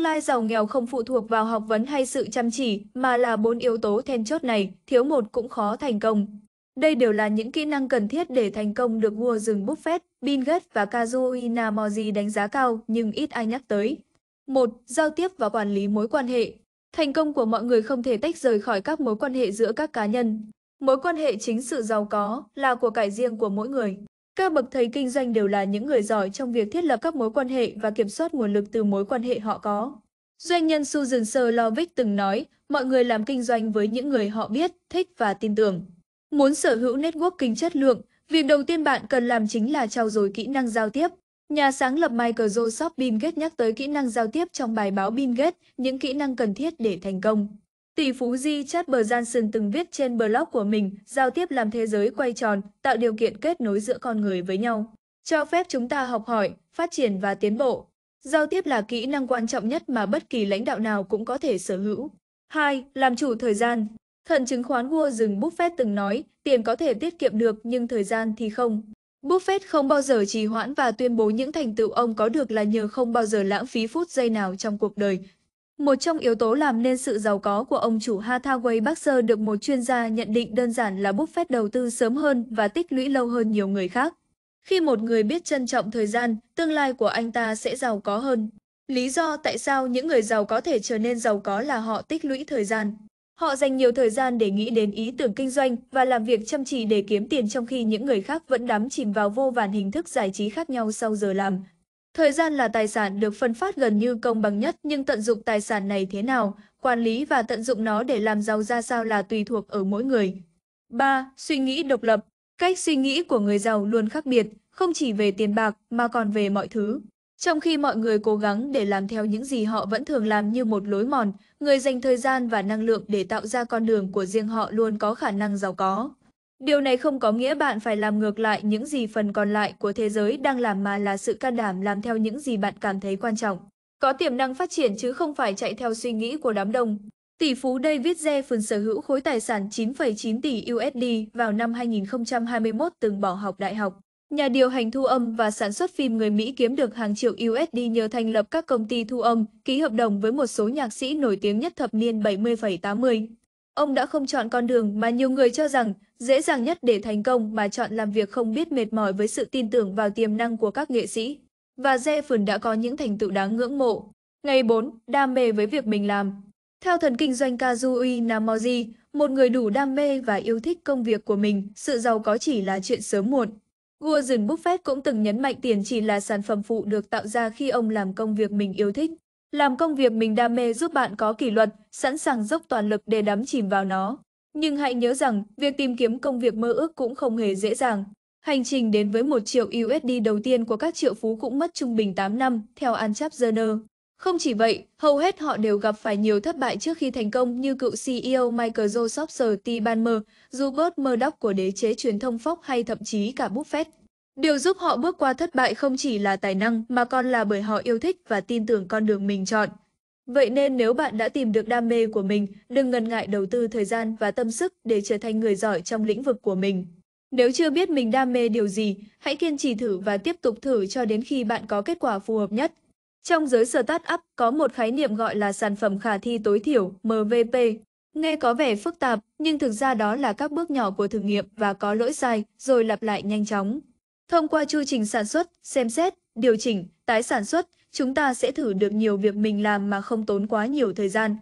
Tương lai giàu nghèo không phụ thuộc vào học vấn hay sự chăm chỉ, mà là bốn yếu tố then chốt này, thiếu một cũng khó thành công. Đây đều là những kỹ năng cần thiết để thành công được Warren Buffett, Bill Gates và Kazuo Inamoji đánh giá cao nhưng ít ai nhắc tới. 1. Giao tiếp và quản lý mối quan hệ. Thành công của mọi người không thể tách rời khỏi các mối quan hệ giữa các cá nhân. Mối quan hệ chính sự giàu có là của cải riêng của mỗi người. Các bậc thầy kinh doanh đều là những người giỏi trong việc thiết lập các mối quan hệ và kiểm soát nguồn lực từ mối quan hệ họ có. Doanh nhân Susan Solovic từng nói, mọi người làm kinh doanh với những người họ biết, thích và tin tưởng. Muốn sở hữu networking chất lượng, việc đầu tiên bạn cần làm chính là trau dồi kỹ năng giao tiếp. Nhà sáng lập Microsoft Bill Gates nhắc tới kỹ năng giao tiếp trong bài báo Bill Gates, những kỹ năng cần thiết để thành công. Tỷ phú Di Richard Johnson từng viết trên blog của mình, giao tiếp làm thế giới quay tròn, tạo điều kiện kết nối giữa con người với nhau, cho phép chúng ta học hỏi, phát triển và tiến bộ. Giao tiếp là kỹ năng quan trọng nhất mà bất kỳ lãnh đạo nào cũng có thể sở hữu. 2. Làm chủ thời gian. Thần chứng khoán Warren Buffett từng nói, tiền có thể tiết kiệm được nhưng thời gian thì không. Buffett không bao giờ trì hoãn và tuyên bố những thành tựu ông có được là nhờ không bao giờ lãng phí phút giây nào trong cuộc đời, một trong yếu tố làm nên sự giàu có của ông chủ Hathaway Baxter được một chuyên gia nhận định đơn giản là Buffett đầu tư sớm hơn và tích lũy lâu hơn nhiều người khác. Khi một người biết trân trọng thời gian, tương lai của anh ta sẽ giàu có hơn. Lý do tại sao những người giàu có thể trở nên giàu có là họ tích lũy thời gian. Họ dành nhiều thời gian để nghĩ đến ý tưởng kinh doanh và làm việc chăm chỉ để kiếm tiền trong khi những người khác vẫn đắm chìm vào vô vàn hình thức giải trí khác nhau sau giờ làm. Thời gian là tài sản được phân phát gần như công bằng nhất nhưng tận dụng tài sản này thế nào, quản lý và tận dụng nó để làm giàu ra sao là tùy thuộc ở mỗi người. 3. Suy nghĩ độc lập. Cách suy nghĩ của người giàu luôn khác biệt, không chỉ về tiền bạc mà còn về mọi thứ. Trong khi mọi người cố gắng để làm theo những gì họ vẫn thường làm như một lối mòn, người dành thời gian và năng lượng để tạo ra con đường của riêng họ luôn có khả năng giàu có. Điều này không có nghĩa bạn phải làm ngược lại những gì phần còn lại của thế giới đang làm mà là sự can đảm làm theo những gì bạn cảm thấy quan trọng. Có tiềm năng phát triển chứ không phải chạy theo suy nghĩ của đám đông. Tỷ phú David Jeffers sở hữu khối tài sản 9,9 tỷ USD vào năm 2021 từng bỏ học đại học. Nhà điều hành thu âm và sản xuất phim người Mỹ kiếm được hàng triệu USD nhờ thành lập các công ty thu âm, ký hợp đồng với một số nhạc sĩ nổi tiếng nhất thập niên 70,80. Ông đã không chọn con đường mà nhiều người cho rằng dễ dàng nhất để thành công mà chọn làm việc không biết mệt mỏi với sự tin tưởng vào tiềm năng của các nghệ sĩ. Và Jeffern đã có những thành tựu đáng ngưỡng mộ. Ngày 4. Đam mê với việc mình làm Theo thần kinh doanh Kazui Namoji, một người đủ đam mê và yêu thích công việc của mình, sự giàu có chỉ là chuyện sớm muộn. Warren Buffett cũng từng nhấn mạnh tiền chỉ là sản phẩm phụ được tạo ra khi ông làm công việc mình yêu thích. Làm công việc mình đam mê giúp bạn có kỷ luật, sẵn sàng dốc toàn lực để đắm chìm vào nó. Nhưng hãy nhớ rằng, việc tìm kiếm công việc mơ ước cũng không hề dễ dàng. Hành trình đến với 1 triệu USD đầu tiên của các triệu phú cũng mất trung bình 8 năm, theo Anchap Journal. Không chỉ vậy, hầu hết họ đều gặp phải nhiều thất bại trước khi thành công như cựu CEO Microsoft T. Ballmer, Rupert Murdoch của đế chế truyền thông Fox hay thậm chí cả Buffett. Điều giúp họ bước qua thất bại không chỉ là tài năng mà còn là bởi họ yêu thích và tin tưởng con đường mình chọn. Vậy nên nếu bạn đã tìm được đam mê của mình, đừng ngần ngại đầu tư thời gian và tâm sức để trở thành người giỏi trong lĩnh vực của mình. Nếu chưa biết mình đam mê điều gì, hãy kiên trì thử và tiếp tục thử cho đến khi bạn có kết quả phù hợp nhất. Trong giới startup có một khái niệm gọi là sản phẩm khả thi tối thiểu MVP. Nghe có vẻ phức tạp, nhưng thực ra đó là các bước nhỏ của thử nghiệm và có lỗi sai, rồi lặp lại nhanh chóng. Thông qua chu trình sản xuất, xem xét, điều chỉnh, tái sản xuất, chúng ta sẽ thử được nhiều việc mình làm mà không tốn quá nhiều thời gian.